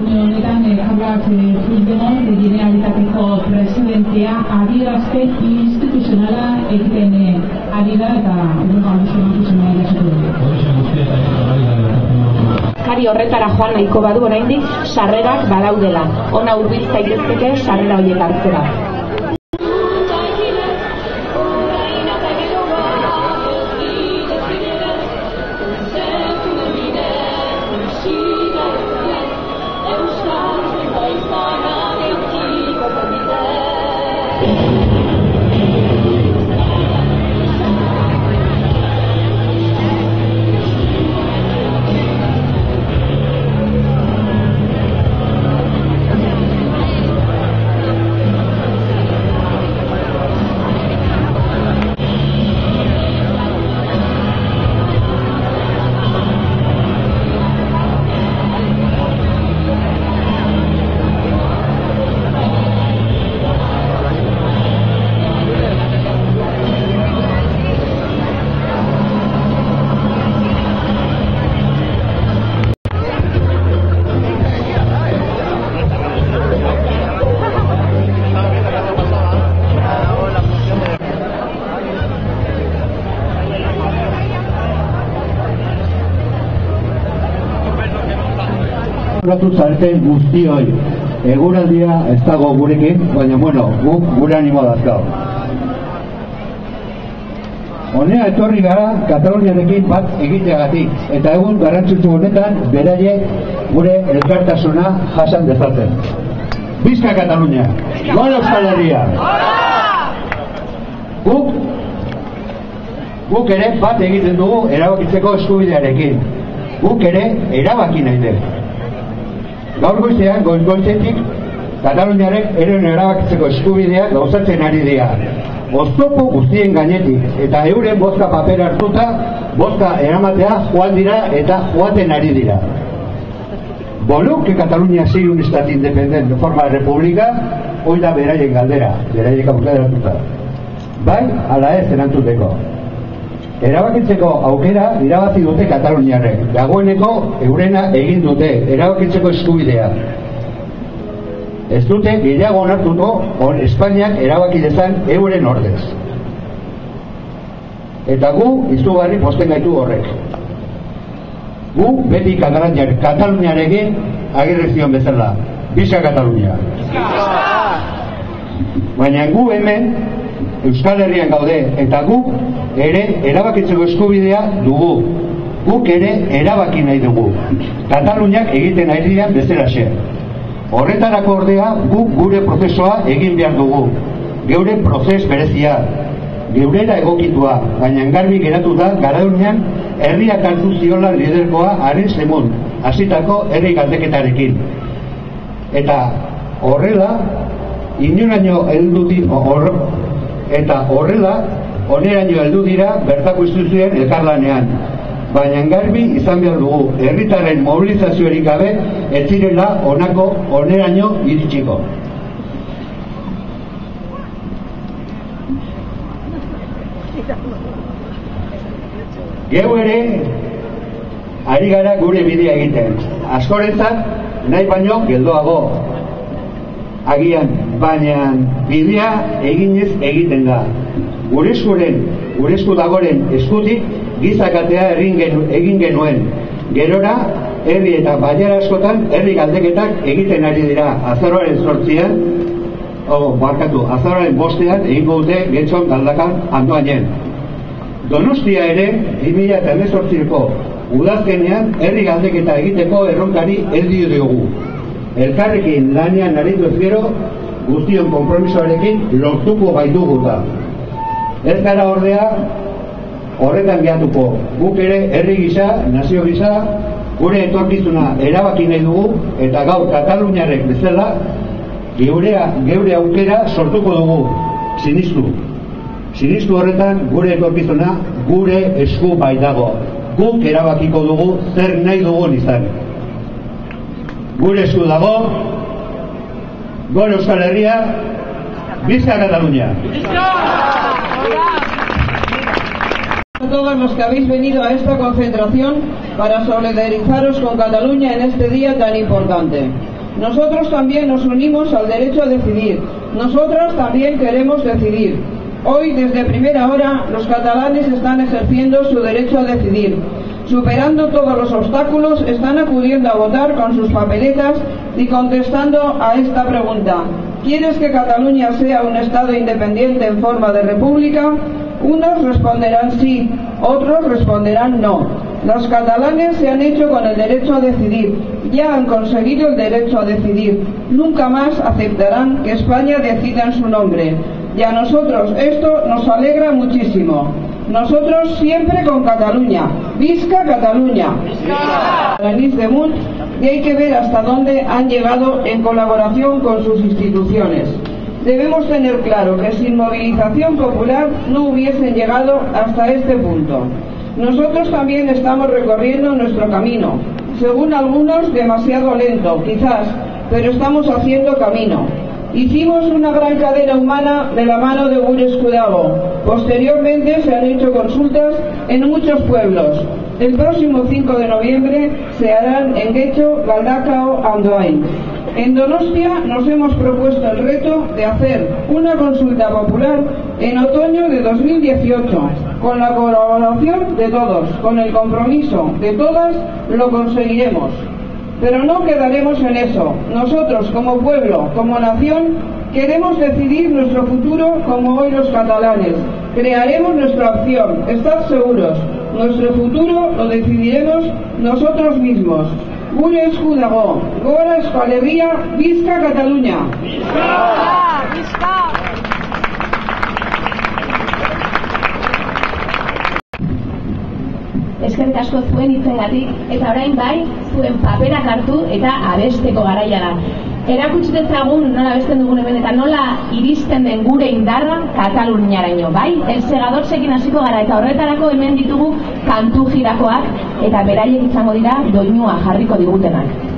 honetan Carlos Puigdemont Generalitateko presidentea adierazpen instituzionala egiten ari da eta urrengo instituzionala jasoko Kari horretara joan nahiko badu oraindik sarrerak badaudela. Ona hurbil zaitezkete sarrera horiek hartzera. Gatu zareten guztioi, eguraldia ez dago gurekin, baina bueno, guk gure animo dazkau. Honea etorri gara Kataluniarekin bat egiteagatik, eta egun garrantzitsu honetan beraiek gure elkartasuna jasan dezaten. Bizka Katalunia! Gora Euskal Herria! Guk, guk ere bat egiten dugu erabakitzeko eskubidearekin. Guk ere erabaki nahi dugu. Gaur goizean, goiz goizetik, Kataluniarek eren erabakitzeko eskubidea gauzatzen ari dira. Oztopo guztien gainetik, eta euren bozka paper hartuta, bozka eramatea joan dira eta joaten ari dira. Bolu, que Cataluña sigui un estat independent de forma de república, hoi da beraien galdera, beraien hartuta. Bai, ala ez erantzuteko. Erabakitzeko aukera irabazi dute Kataluniarrek. Dagoeneko eurena egin dute erabakitzeko eskubidea. Ez dute gehiago onartuko on Espainiak erabaki dezan euren ordez. Eta gu izugarri posten gaitu horrek. Gu beti Kataluniar, Kataluniarekin agirre zion bezala. Bisa Katalunia. Baina gu hemen Euskal Herrian gaude eta guk ere erabakitzeko eskubidea dugu. Guk ere erabaki nahi dugu. Kataluniak egiten ari dian bezalaxe. Horretarako ordea guk gure prozesoa egin behar dugu. Geure prozes berezia. Geurera egokitua, baina garbi geratu da garaunean herriak hartu ziola liderkoa haren zemun, hasitako herri galdeketarekin. Eta horrela, inoraino heldu eta horrela oneraino heldu dira bertako instituzioen elkarlanean. Baina garbi izan behar dugu, herritaren mobilizazioerik gabe ez zirela honako oneraino iritsiko. Geu ere, ari gara gure bidea egiten. Askorentzat, nahi baino geldoago, agian, baina bidea eginez egiten da. Gure eskuren, gure esku dagoren eskutik gizakatea egin genuen. Gerora, herri eta baiara askotan herri galdeketak egiten ari dira azaroaren sortzian, o, barkatu, azaroaren bostean egingo dute getxon galdakan andoainen. Donostia ere, 2000 eta emezortziko udazkenean herri galdeketa egiteko erronkari erdi dugu elkarrekin lanean aritu ez gero, guztion kompromisoarekin lortuko baitugu da. Ez gara ordea, horretan gehatuko, guk ere herri gisa, nazio gisa, gure etorkizuna erabaki nahi dugu, eta gaur Kataluniarek bezala, geurea, geure aukera sortuko dugu, sinistu. Sinistu horretan gure etorkizuna gure esku baitago. Guk erabakiko dugu zer nahi dugun izan gure esku dago, gure Euskal Herria, Bizka Katalunia. todos los que habéis venido a esta concentración para solidarizaros con Cataluña en este día tan importante. Nosotros también nos unimos al derecho a decidir. Nosotros también queremos decidir. Hoy, desde primera hora, los catalanes están ejerciendo su derecho a decidir. Superando todos los obstáculos, están acudiendo a votar con sus papeletas y contestando a esta pregunta. ¿Quieres que Cataluña sea un Estado independiente en forma de república? Unos responderán sí, otros responderán no. Los catalanes se han hecho con el derecho a decidir, ya han conseguido el derecho a decidir. Nunca más aceptarán que España decida en su nombre. Y a nosotros esto nos alegra muchísimo. Nosotros siempre con Cataluña. Visca Cataluña. y hay que ver hasta dónde han llegado en colaboración con sus instituciones. Debemos tener claro que sin movilización popular no hubiesen llegado hasta este punto. Nosotros también estamos recorriendo nuestro camino, según algunos demasiado lento, quizás, pero estamos haciendo camino. Hicimos una gran cadena humana de la mano de Gures Cudago. Posteriormente se han hecho consultas en muchos pueblos. El próximo 5 de noviembre se harán en Guecho, Galdacao, Andoain. En Donostia nos hemos propuesto el reto de hacer una consulta popular en otoño de 2018, con la colaboración de todos, con el compromiso de todas, lo conseguiremos. Pero no quedaremos en eso. Nosotros, como pueblo, como nación, queremos decidir nuestro futuro como hoy los catalanes. Crearemos nuestra opción, estad seguros. Nuestro futuro lo decidiremos nosotros mismos. Gure esku gora Euskal Bizka Katalunia. Bizka! Eskerrik asko zuen hitzegatik eta orain bai zuen paperak hartu eta abesteko garaia da. Erakutsi dezagun nola besten dugun hemen eta nola iristen den gure indarra Kataluniaraino, bai? El segadorsekin hasiko gara eta horretarako hemen ditugu kantu jirakoak eta beraiek izango dira doinua jarriko digutenak.